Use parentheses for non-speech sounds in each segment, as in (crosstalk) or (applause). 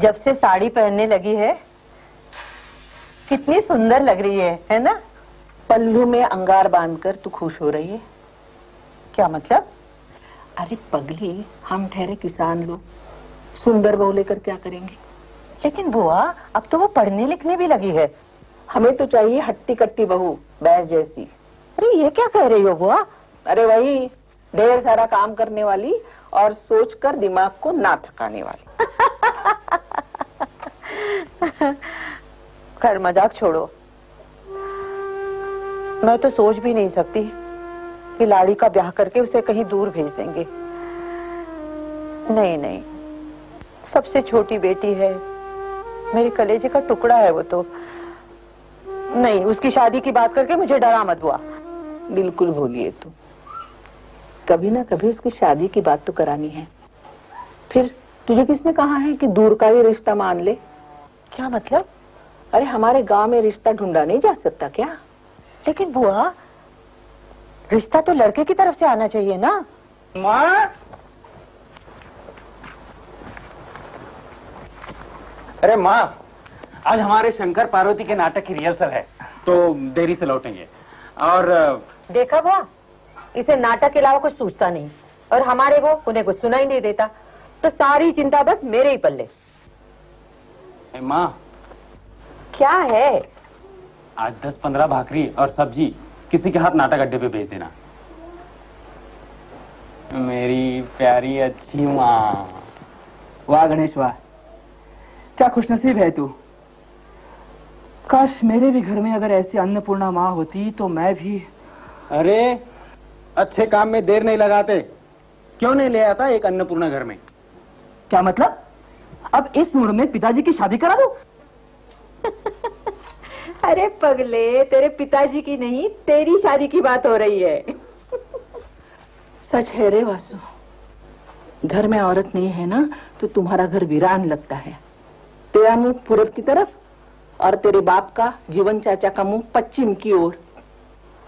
जब से साड़ी पहनने लगी है, कितनी सुंदर लग रही है है ना? पल्लू में अंगार बांधकर तू खुश हो रही है। क्या मतलब? अरे पगली, हम ठहरे किसान लोग। सुंदर बहू लेकर क्या करेंगे? लेकिन बुआ, अब तो वो पढ़ने लिखने भी लगी है। हमें तो चाहिए हट्टी कट्टी बहू बैस जैसी। अरे ये क्या कह रही हो बुआ? अरे वही, ढेर सारा काम करने वाली और सोचकर दिमाग को ना थकाने वाली। (laughs) खैर, मज़ाक छोड़ो। मैं तो सोच भी नहीं सकती कि लाड़ी का ब्याह करके उसे कहीं दूर भेज देंगे। नहीं नहीं। सबसे छोटी बेटी है। मेरे कलेजे का टुकड़ा है वो तो। नहीं, उसकी शादी की बात करके मुझे डरा मत हुआ। बिल्कुल भूलिए तू। कभी ना कभी उसकी शादी की बात तो करानी है। फिर तुझे किसने कहा है कि दूर का ही रिश्ता मान ले? क्या मतलब? अरे हमारे गाँव में रिश्ता ढूंढा नहीं जा सकता क्या? लेकिन बुआ रिश्ता तो लड़के की तरफ़ से आना चाहिए ना? माँ? अरे माँ आज हमारे शंकर पार्वती के नाटक की रिहर्सल है तो देरी से लौटेंगे। और देखा बुआ इसे नाटक के अलावा कुछ सूझता नहीं। और हमारे वो उन्हें कुछ सुनाई नहीं देता। तो सारी चिंता बस मेरे ही पल्ले। माँ। क्या है? आज दस पंद्रह भाकरी और सब्ज़ी। किसी के हाथ नाटक अड्डे पे भेज देना। मेरी प्यारी अच्छी माँ। वाह गणेश वाह। क्या खुशनसीब है तू। काश मेरे भी घर में अगर ऐसी अन्नपूर्णा माँ होती तो मैं भी अरे अच्छे काम में देर नहीं लगाते। क्यों नहीं ले आता एक अन्नपूर्णा घर में? क्या मतलब? अब इस उम्र में पिताजी की शादी करा दो। (laughs) अरे पगले तेरे पिताजी की नहीं तेरी शादी की बात हो रही है। सच है रे वासु। घर में औरत नहीं है ना तो तुम्हारा घर वीरान लगता है। तेरा मुँह पूरब की तरफ़ और तेरे बाप का जीवन चाचा का मुँह पश्चिम की ओर।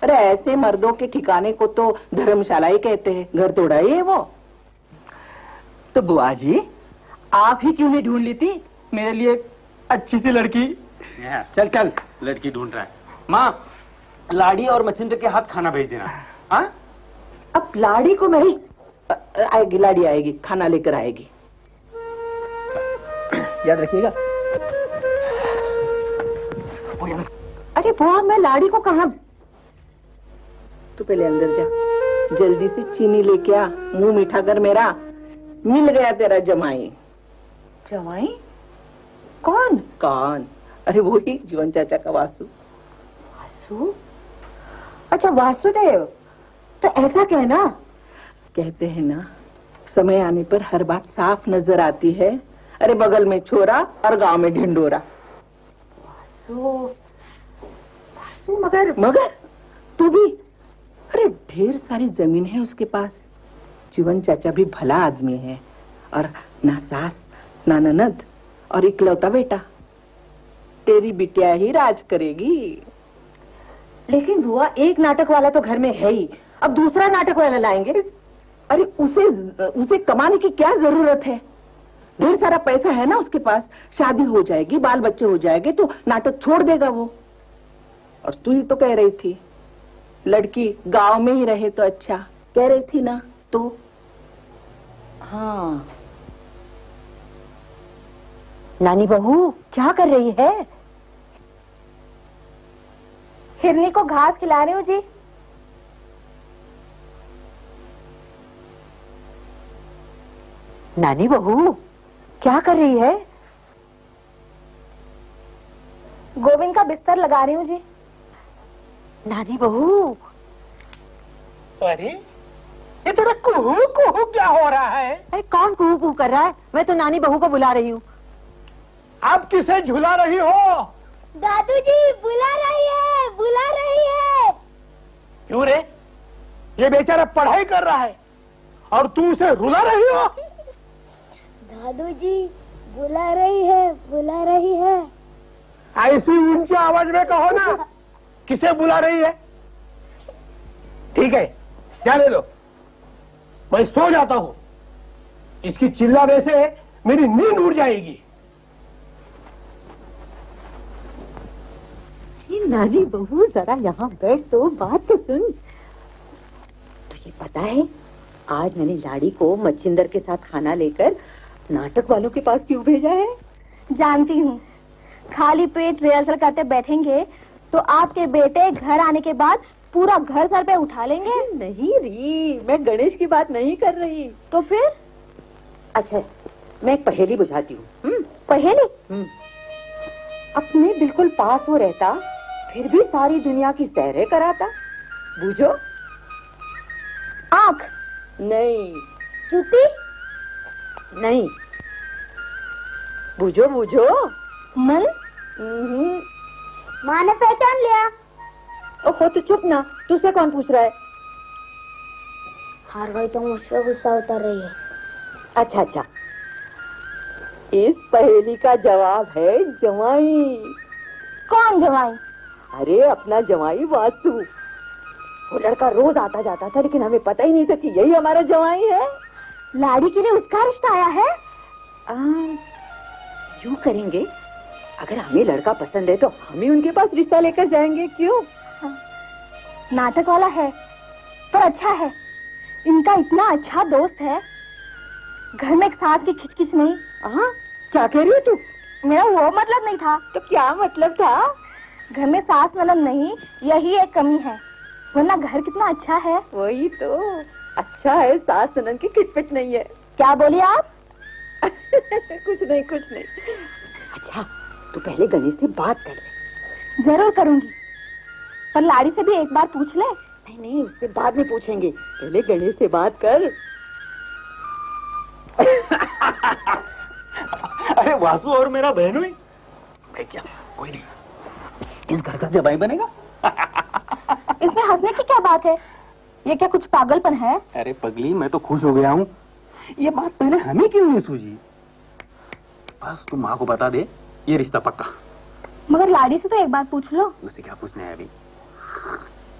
अरे ऐसे मर्दों के ठिकाने को तो धर्मशाला ही कहते हैं। घर तोड़ा ही है वो। तो बुआ जी आप ही क्यों नहीं ढूंढ लेती? मेरे लिए अच्छी सी लड़की। चल चल। लड़की ढूंढ रहा है। माँ लाड़ी और मच्छिंद्र के हाथ खाना भेज देना। हाँ? अब लाड़ी को मेरी आएगी लाड़ी आएगी खाना लेकर आएगी। याद रखिएगा। अरे बुआ मैं लाड़ी को कहा? तू पहले अंदर जा। जल्दी से चीनी लेके आ। मुँह मीठा कर मेरा। मिल गया तेरा जमाई। जवाई? कौन? कौन। अरे वो ही जीवन चाचा का वासु। वासु? अच्छा वासुदेव तो ऐसा कहना कहते हैं ना समय आने पर हर बात साफ़ नज़र आती है। अरे बगल में छोरा और गाँव में ढिंडोरा। वासु? वासु मगर मगर? तू भी? अरे ढेर सारी ज़मीन है उसके पास। जीवन चाचा भी भला आदमी है और ना सास ना ननद और इकलौता बेटा। तेरी बिटिया ही राज करेगी। लेकिन बुआ एक नाटक वाला तो घर में है ही। अब दूसरा नाटक वाला लाएँगे। अरे उसे उसे कमाने की क्या ज़रूरत है? ढेर सारा पैसा है ना उसके पास। शादी हो जाएगी बाल बच्चे हो जाएँगे तो नाटक छोड़ देगा वो। और तू ही तो कह रही थी लड़की गाँव में ही रहे तो अच्छा। कह रही थी ना तो? हाँ। नानी बहू क्या कर रही है? हिरनी को घास खिला रही हूँ जी। नानी बहू क्या कर रही है? गोविंद का बिस्तर लगा रही हूँ जी। नानी बहू। अरे ये तेरा कुहू कुहू क्या हो रहा है? अरे कौन कुहू कुहू कर रहा है? मैं तो नानी बहू को बुला रही हूँ। आप किसे झुला रही हो? दादू जी बुला रही है बुला रही है। क्यों रे? ये बेचारा पढ़ाई कर रहा है। और तू उसे रुला रही हो? दादू जी बुला रही है बुला रही है। ऐसी ऊँची आवाज़ में कहो ना किसे बुला रही है? ठीक है जाने दो। मैं सो जाता हूँ। इसकी चिल्लाने से मेरी नींद उड़ जाएगी। नानी बहू जरा यहाँ बैठ तो बात तो सुन। तुझे पता है आज मैंने लाड़ी को मच्छिंदर के साथ खाना लेकर नाटक वालों के पास क्यों भेजा है? जानती हूँ। खाली पेट रिहर्सल करते बैठेंगे तो आपके बेटे घर आने के बाद पूरा घर सर पे उठा लेंगे। नहीं री मैं गणेश की बात नहीं कर रही। तो फिर? अच्छा मैं एक पहेली बुझाती हूँ। हम्म? पहेली? हम्म। अपने बिल्कुल पास वो रहता फिर भी सारी दुनिया की सैरें कराता? बूझो। आँख। नहीं। जूती? नहीं। बूझो बूझो। मन? हम्म। माँ ने पहचान लिया। ओहो तो चुप ना। तुझसे कौन पूछ रहा है? हार गई तो मुझ पर गुस्सा उतर रही है। अच्छा अच्छा। इस पहेली का जवाब है जवाई। कौन जवाई? अरे अपना जवाई वासु। वो लड़का रोज आता जाता था लेकिन हमें पता ही नहीं था कि यही हमारा जवाई है। लाड़ी के लिए उसका रिश्ता आया है? आ, यूँ करेंगे? अगर हमें लड़का पसंद है तो हम ही उनके पास रिश्ता लेकर जाएँगे क्यों? नाटक वाला है पर अच्छा है। इनका इतना अच्छा दोस्त है। घर में एक सास की खिचखिच नहीं। हाँ क्या कह रही हो तू? मेरा वो मतलब नहीं था। तो क्या मतलब था? घर में सास ननद नहीं यही एक कमी है। वरना घर कितना अच्छा है। वही तो अच्छा है सास ननद की किटपिट नहीं है। क्या बोली आप? (laughs) कुछ नहीं कुछ नहीं। अच्छा तू पहले गणेश से बात कर ले। ज़रूर करूँगी। पर लाड़ी से भी एक बार पूछ ले। नहीं नहीं उससे बाद में पूछेंगे। पहले गणेश से बात कर। (laughs) अरे वासु और मेरा बहन हुई? जा कोई नहीं। इस घर का जवाई बनेगा। इसमें हंसने की क्या बात है? ये क्या कुछ पागलपन है? अरे पगली मैं तो खुश हो गया हूँ। ये बात पहले हमें क्यों नहीं सूझी बस तू माँ को बता दे ये रिश्ता पक्का। मगर लाड़ी से तो एक बार पूछ लो। उसे क्या पूछना है अभी?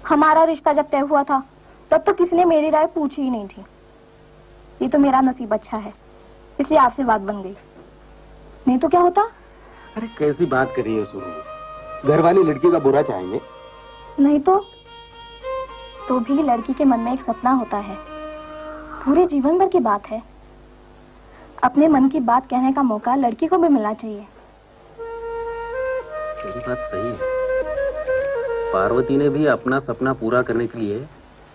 हमारा रिश्ता जब तय हुआ था तब तो किसी ने मेरी राय पूछी ही नहीं थी। ये तो मेरा नसीब अच्छा है इसलिए आपसे बात बन गई। नहीं तो क्या होता? अरे कैसी बात कर रही है सुरू घर वाली लड़की का बुरा चाहेंगे। नहीं तो? तो भी लड़की के मन में एक सपना होता है। पूरे जीवन भर की बात है। अपने मन की बात कहने का मौका लड़की को भी मिलना चाहिए। तेरी बात सही है। पार्वती ने भी अपना सपना पूरा करने के लिए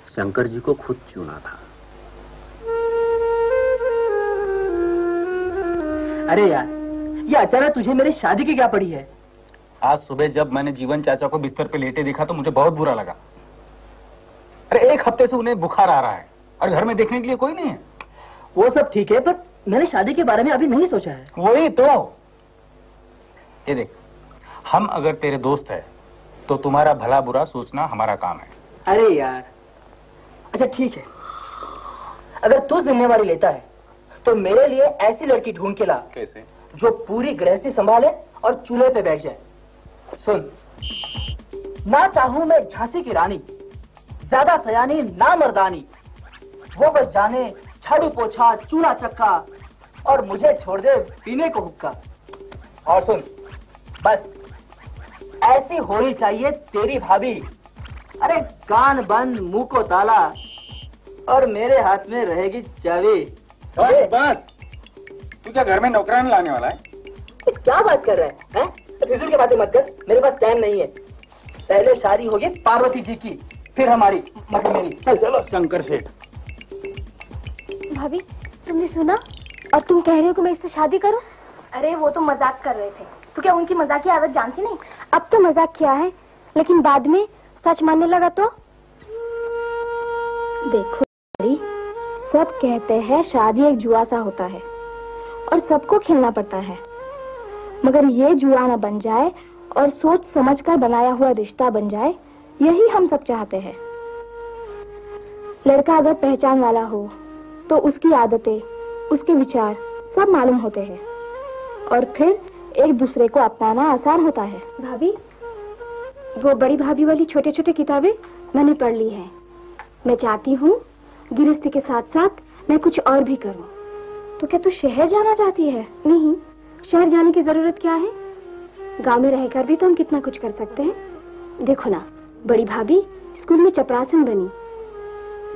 शंकर जी को खुद चुना था। अरे यार ये अचानक तुझे मेरी शादी की क्या पड़ी है? आज सुबह जब मैंने जीवन चाचा को बिस्तर पे लेटे देखा तो मुझे बहुत बुरा लगा। अरे एक हफ़्ते से उन्हें बुखार आ रहा है और घर में देखने के लिए कोई नहीं है। वो सब ठीक है पर मैंने शादी के बारे में अभी नहीं सोचा है। वही तो। ये देख हम अगर तेरे दोस्त है तो तुम्हारा भला बुरा सोचना हमारा काम है। अरे यार अच्छा ठीक है। अगर तू जिम्मेवारी लेता है तो मेरे लिए ऐसी लड़की ढूंढ के ला कैसे? जो पूरी गृहस्थी संभाले और चूल्हे पे बैठ जाए। सुन। ना चाहूँ मैं झांसी की रानी ज़्यादा सयानी ना मर्दानी। वो बस जाने झाड़ू पोछा चूल्हा चक्का और मुझे छोड़ दे पीने को हुक्का। और सुन बस ऐसी होनी चाहिए तेरी भाभी। अरे कान बंद मुँह को ताला और मेरे हाथ में रहेगी चाबी। बस बस। तू क्या घर में नौकरान लाने वाला है? क्या बात कर रहा है, हैं? फिजूल की बातें मत कर। मेरे पास टाइम नहीं है। पहले शादी होगी पार्वती जी की फिर हमारी मतलब मेरी। चल चलो। शंकर सेठ। भाभी तुमने सुना? और तुम कह रहे हो कि मैं इससे शादी करूँ? अरे वो तो मज़ाक कर रहे थे। तो क्या उनकी मज़ाक की आदत जानती नहीं? अब तो मज़ाक किया है लेकिन बाद में सच मानने लगा तो? देखो सब कहते हैं शादी एक जुआ सा होता है और सबको खेलना पड़ता है। मगर ये जुआ ना बन जाए और सोच समझकर बनाया हुआ रिश्ता बन जाए यही हम सब चाहते हैं। लड़का अगर पहचान वाला हो तो उसकी आदतें उसके विचार सब मालूम होते हैं। और फिर एक दूसरे को अपनाना आसान होता है। भाभी वो बड़ी भाभी वाली छोटे छोटे किताबें मैंने पढ़ ली हैं। मैं चाहती हूँ गृहस्थी के साथ साथ मैं कुछ और भी करूँ। तो क्या तू शहर जाना चाहती है? नहीं। शहर जाने की ज़रूरत क्या है? गाँव में रहकर भी तो हम कितना कुछ कर सकते हैं। देखो ना, बड़ी भाभी स्कूल में चपरासन बनी।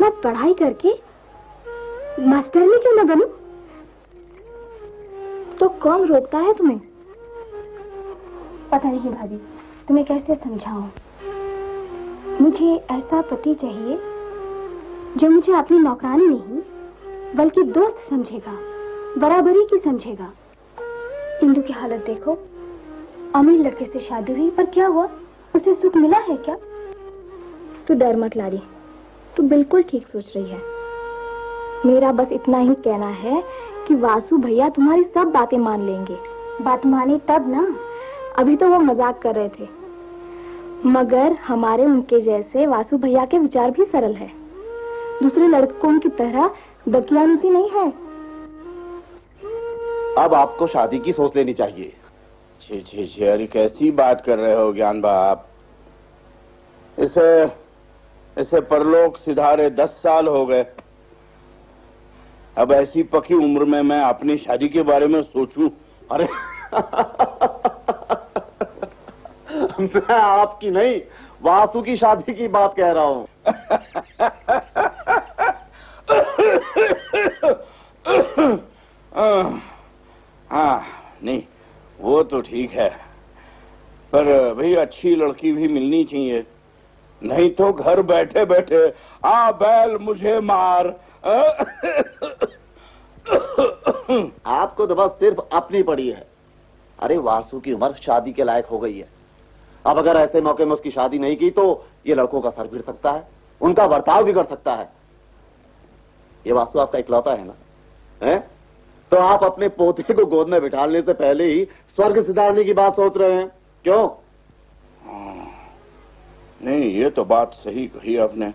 मैं पढ़ाई करके मास्टर मास्टरनी क्यों ना बनू? तो कौन रोकता है तुम्हें? पता नहीं भाभी, तुम्हें कैसे समझाऊं? मुझे ऐसा पति चाहिए जो मुझे अपनी नौकरानी नहीं, बल्कि दोस्त समझेगा, बराबरी की समझेगा। इंदु की हालत देखो। अमीर लड़के से शादी हुई, पर क्या हुआ? उसे सुख मिला है क्या? तू डर मत लारी तू बिल्कुल ठीक सोच रही है। मेरा बस इतना ही कहना है कि वासु भैया तुम्हारी सब बातें मान लेंगे। बात माने तब ना। अभी तो वो मज़ाक कर रहे थे। मगर हमारे उनके जैसे वासु भैया के विचार भी सरल है। दूसरे लड़कों की तरह दकियानुसी नहीं है। अब आपको शादी की सोच लेनी चाहिए। छे छे छे अरे कैसी बात कर रहे हो ज्ञान बाप। इसे इसे परलोक सिधारे दस साल हो गए। अब ऐसी पकी उम्र में मैं अपनी शादी के बारे में सोचूं अरे। (laughs) मैं आपकी नहीं वासु की शादी की बात कह रहा हूँ। (laughs) हाँ नहीं, वो तो ठीक है। पर भाई अच्छी लड़की भी मिलनी चाहिए। नहीं तो घर बैठे बैठे आ बैल मुझे मार। आपको तो बस सिर्फ़ अपनी पड़ी है। अरे, वासु की उम्र शादी के लायक हो गई है। अब अगर ऐसे मौके में उसकी शादी नहीं की तो ये लड़कों का सर भिड़ सकता है, उनका बर्ताव भी कर सकता है। ये वासु आपका इकलौता है ना? है? तो आप अपने पोते को गोद में बिठाने से पहले ही स्वर्ग सिधारने की बात सोच रहे हैं। क्यों? नहीं ये तो बात सही कही आपने।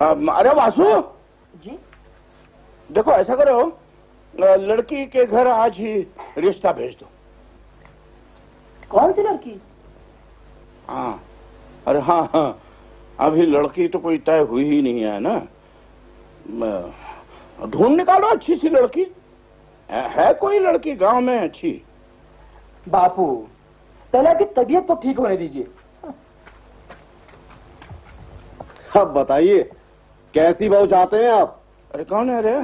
अब, अरे वासु! जी? देखो ऐसा करो लड़की के घर आज ही रिश्ता भेज दो। कौन सी लड़की? हाँ। अरे हाँ हाँ। अभी लड़की तो कोई तय हुई ही नहीं है ना। ढूंढ निकालो अच्छी सी लड़की। है, है कोई लड़की गाँव में अच्छी? बापू पहले आपकी तबीयत तो ठीक होने दीजिए। अब बताइए कैसी बहू चाहते हैं आप? अरे कौन है रे?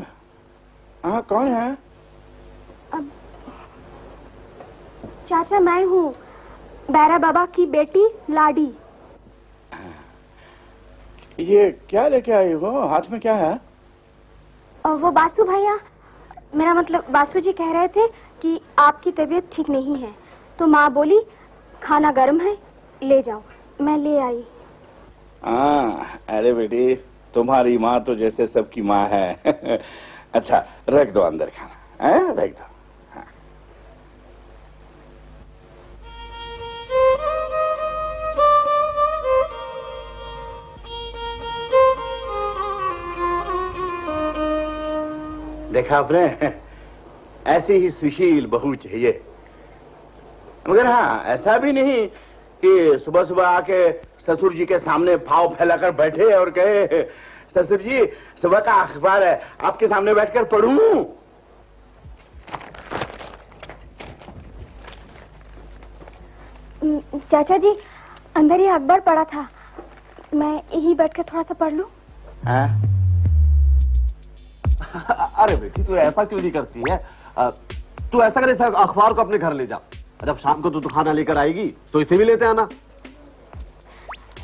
हाँ कौन है? अब... चाचा मैं हूँ बैरा बाबा की बेटी लाडी। ये क्या लेके आई हो? हाथ में क्या है? वो बासु भैया मेरा मतलब बासु जी कह रहे थे कि आपकी तबीयत ठीक नहीं है। तो माँ बोली, खाना गर्म है, ले जाओ, मैं ले आई। हाँ अरे बेटी, तुम्हारी माँ तो जैसे सबकी माँ है। (laughs) अच्छा रख दो अंदर खाना रख दो। देखा आपने? ऐसी ही सुशील बहू चाहिए। मगर हाँ ऐसा भी नहीं कि सुबह सुबह आके ससुर जी के सामने भाव फैलाकर बैठे और कहे ससुर जी सुबह का अखबार है आपके सामने बैठकर पढ़ूं? चाचा जी अंदर ही अखबार पड़ा था। मैं यही बैठ के थोड़ा सा पढ़ लू? हाँ? (laughs) अरे बेटी तू ऐसा क्यों नहीं करती है? तू ऐसा करे अखबार को अपने घर ले जा। जब शाम को तू तो खाना लेकर आएगी तो इसे भी लेते आना।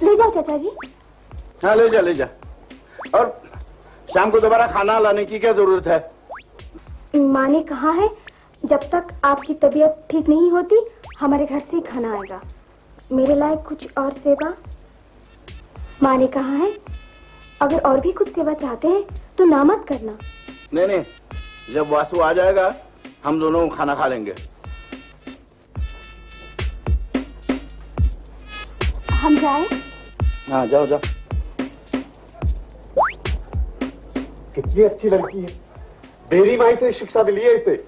ले जाओ चाचा जी। हाँ ले जा ले जा। और शाम को दोबारा खाना लाने की क्या ज़रूरत है? माँ ने कहा है जब तक आपकी तबीयत ठीक नहीं होती हमारे घर से ही खाना आएगा। मेरे लायक कुछ और सेवा? माँ ने कहा है अगर और भी कुछ सेवा चाहते हैं तो ना मत करना। नहीं नहीं जब वासु आ जाएगा हम दोनों खाना खा लेंगे। हम जाएँ? हाँ जाओ जाओ। कितनी अच्छी लड़की है। मेरी माई से शिक्षा मिली है इसे।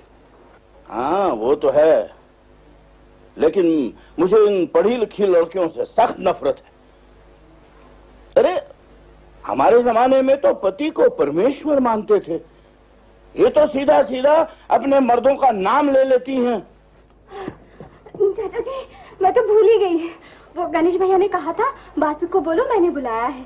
हाँ वो तो है। लेकिन मुझे इन पढ़ी लिखी लड़कियों से सख्त नफरत है। अरे हमारे जमाने में तो पति को परमेश्वर मानते थे। ये तो सीधा सीधा अपने मर्दों का नाम ले लेती हैं। चाचा जी मैं तो भूल ही गई। वो गणेश भैया ने कहा था बासु को बोलो मैंने बुलाया है।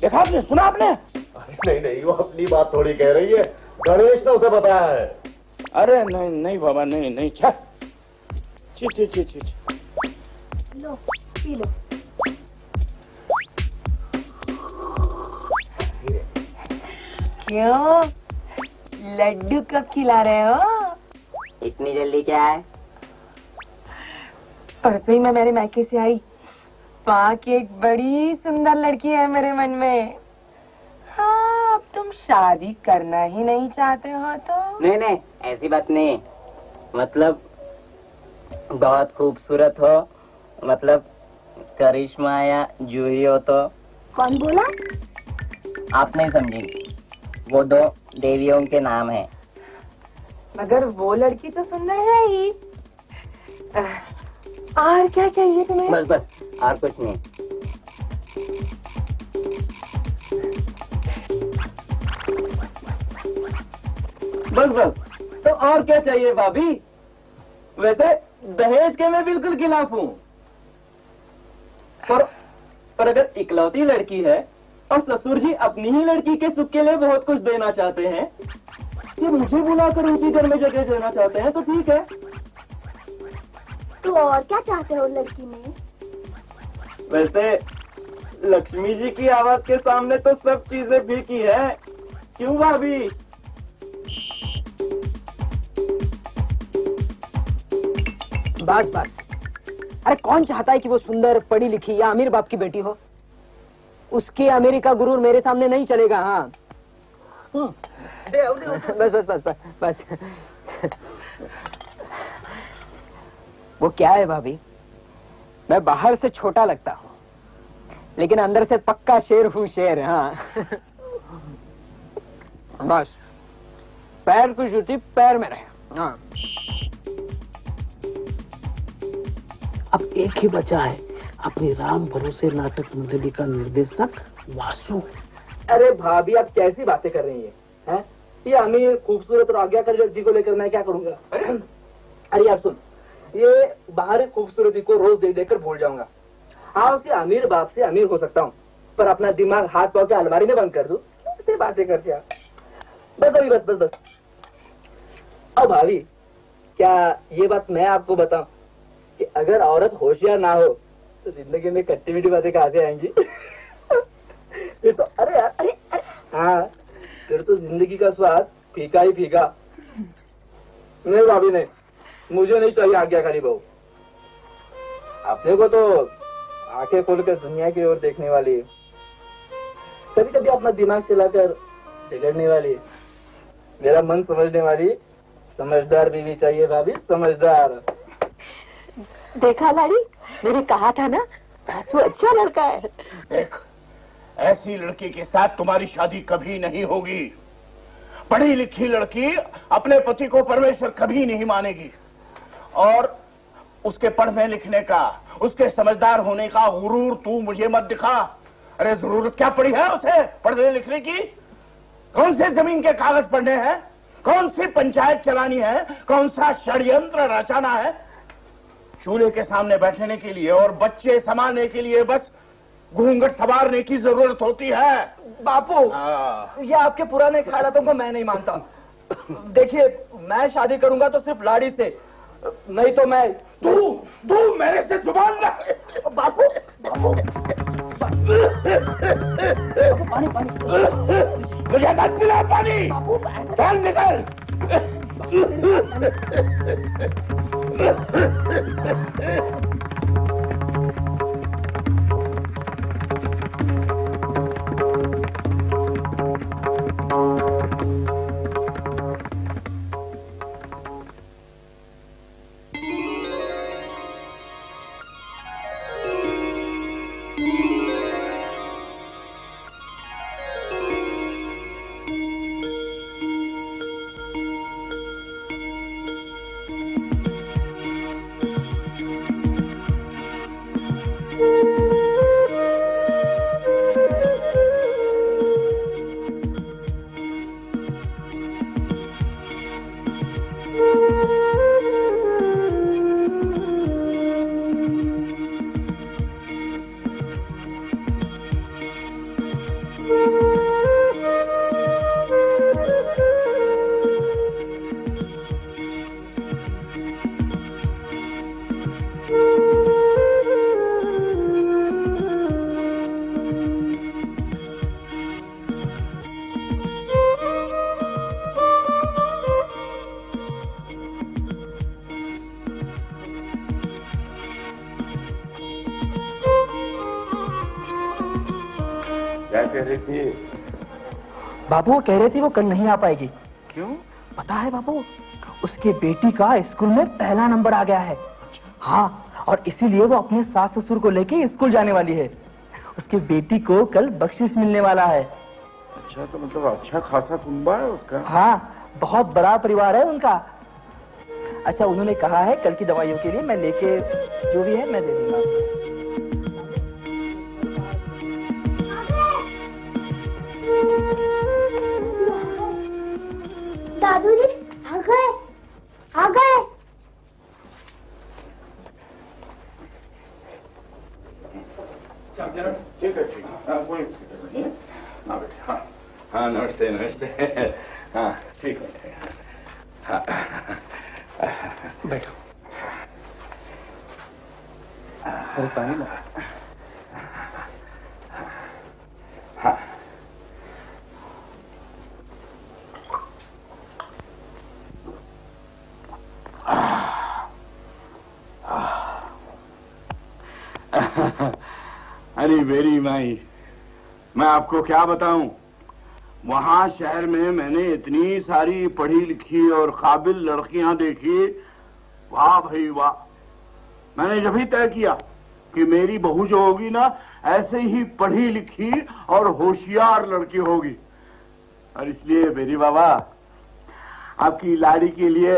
देखा आपने सुना आपने? अरे नहीं नहीं वो अपनी बात थोड़ी कह रही है। गणेश ने उसे बताया है। अरे नहीं नहीं बाबा नहीं नहीं छा। छी छी छी छी। लो पी लो। क्यों? लड्डू कब खिला रहे हो? इतनी जल्दी क्या है? परसों ही मैं मेरे मायके से आई। वहाँ की एक बड़ी सुंदर लड़की है मेरे मन में। हाँ अब तुम शादी करना ही नहीं चाहते हो तो? नहीं नहीं ऐसी बात नहीं। मतलब बहुत खूबसूरत हो। मतलब करिश्मा या जूही हो तो। कौन बोला? आप नहीं समझेंगे वो दो देवियों के नाम है। मगर वो लड़की तो सुंदर है ही। और क्या चाहिए तुम्हें? बस बस और कुछ नहीं। बस बस तो और क्या चाहिए भाभी? वैसे दहेज के मैं बिल्कुल खिलाफ हूँ। पर पर अगर इकलौती लड़की है और ससुर जी अपनी ही लड़की के सुख के लिए बहुत कुछ देना चाहते हैं। ये मुझे बुलाकर उनकी घर में जगह देना चाहते हैं तो ठीक है। तो और क्या चाहते हो लड़की में? वैसे लक्ष्मी जी की आवाज़ के सामने तो सब चीज़ें भी की है। क्यों भाभी? बस बस। अरे कौन चाहता है कि वो सुंदर पढ़ी लिखी या अमीर बाप की बेटी हो? उसके अमेरिका गुरूर मेरे सामने नहीं चलेगा हाँ। (laughs) बस बस बस बस बस। वो क्या है भाभी? मैं बाहर से छोटा लगता हूँ लेकिन अंदर से पक्का शेर हूँ शेर हाँ। बस। पैर की जूती पैर में रहे हाँ। अब एक ही बचा है। अपनी राम भरोसे नाटक मंडली का निर्देशक वासु। अरे भाभी, आप कैसी बातें कर रही हैं हैं? ये अमीर खूबसूरत और आज्ञाकारी लड़की को लेकर मैं क्या करूँगा? (clears throat) अरे यार सुन, ये बाहरी खूबसूरती को रोज देख देख कर भूल जाऊँगा। हाँ उसके अमीर बाप से अमीर हो सकता हूँ, पर अपना दिमाग हाथ पाव के अलमारी में बंद कर दू। कैसे बातें करते आप? बस अभी बस बस बस। अब भाभी, क्या ये बात मैं आपको बताऊँ कि अगर औरत होशियार ना हो तो ज़िंदगी में कट्टी मीठी बातें कहाँ से आएँगी? फिर तो अरे यार, अरे हाँ फिर तो ज़िंदगी का स्वाद फीका ही फीका। नहीं भाभी, नहीं। मुझे नहीं चाहिए आज्ञाकारी बहू। अपने को तो आँखें खोलकर दुनिया की ओर देखने वाली। कभी कभी अपना दिमाग चलाकर झगड़ने वाली। मेरा मन समझने वाली समझदार बीवी चाहिए भाभी, समझदार। देखा लाड़ी? मैंने कहा था ना बासु अच्छा लड़का है। देख, ऐसी लड़की के साथ तुम्हारी शादी कभी नहीं होगी। पढ़ी लिखी लड़की अपने पति को परमेश्वर कभी नहीं मानेगी। और उसके पढ़ने लिखने का, उसके समझदार होने का गुरूर तू मुझे मत दिखा। अरे, ज़रूरत क्या पड़ी है उसे पढ़ने लिखने की? कौन से ज़मीन के कागज़ पढ़ने हैं? कौन सी पंचायत चलानी है? कौन सा षड्यंत्र रचाना है? चूल्हे के सामने बैठने के लिए और बच्चे संभालने के लिए बस घूंघट सवारने की ज़रूरत होती है। बापू हाँ। ये आपके पुराने ख्यालों को मैं नहीं मानता। देखिए मैं शादी करूँगा तो सिर्फ़ लाड़ी से नहीं तो मैं तू तू मेरे से ज़ुबान ना बापू बापू। पानी पानी। मुझे मत पिला पानी। चल निकल। Ha ha ha ha ha! बाबू वो कह रही थी वो कल नहीं आ पाएगी। क्यों? पता है बाबू उसके बेटी का स्कूल में पहला नंबर आ गया है। हाँ और इसीलिए वो अपने सास ससुर को लेके स्कूल जाने वाली है। उसके बेटी को कल बख्शिश मिलने वाला है। अच्छा तो मतलब अच्छा खासा कुंबा है उसका। हाँ बहुत बड़ा परिवार है उनका। अच्छा उन्होंने कहा है कल की दवाइयों के लिए मैं लेके जो भी है मैं दे दूँगा। दादू जी आ गए आ गए ठीक है ठीक है हाँ, कोई फ़िक्र नहीं है हाँ बेटे हाँ. हाँ नमस्ते नमस्ते. हाँ ठीक है हाँ बैठो. अरे पानी वेरी माई मैं आपको क्या बताऊँ? वहाँ शहर में मैंने इतनी सारी पढ़ी लिखी और काबिल लड़कियाँ देखी। वाह भाई वाह। मैंने जब ही तय किया कि मेरी बहू जो होगी ना ऐसे ही पढ़ी लिखी और होशियार लड़की होगी। और इसलिए मेरी बाबा आपकी लाड़ी के लिए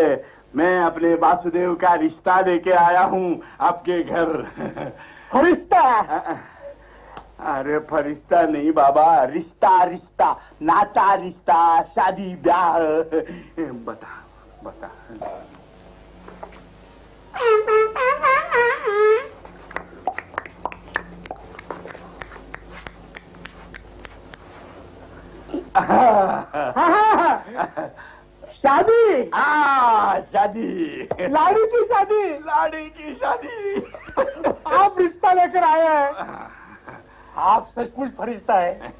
मैं अपने वासुदेव का रिश्ता लेके आया हूँ आपके घर। फरिश्ता (laughs) अरे फरिश्ता नहीं बाबा रिश्ता रिश्ता नाता रिश्ता शादी ब्याह। बता बता। शादी? आ शादी। लाड़ी की शादी? लाड़ी की शादी। आप रिश्ता लेकर आए हैं। आप सचमुच फरिश्ता है।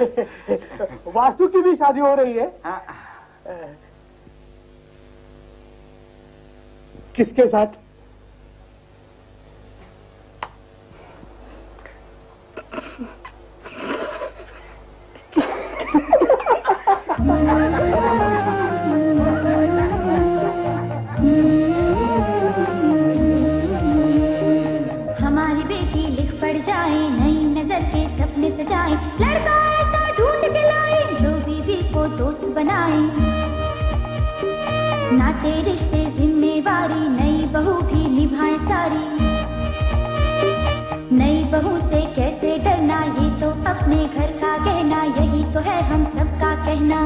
(laughs) वासु की भी शादी हो रही है। किसके साथ? अपने घर का कहना यही तो है हम सबका कहना।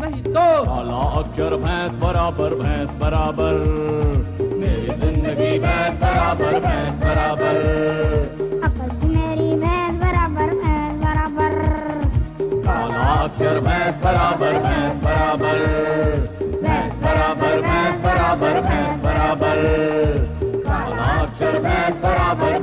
नहीं तो काला अक्षर भैंस बराबर भैंस बराबर। मेरी ज़िंदगी भैंस बराबर भैंस बराबर। मेरी भैंस बराबर भैंस बराबर। काला अक्षर भैंस बराबर भैंस बराबर। भैंस बराबर भैंस बराबर भैंस बराबर। काला अक्षर भैंस बराबर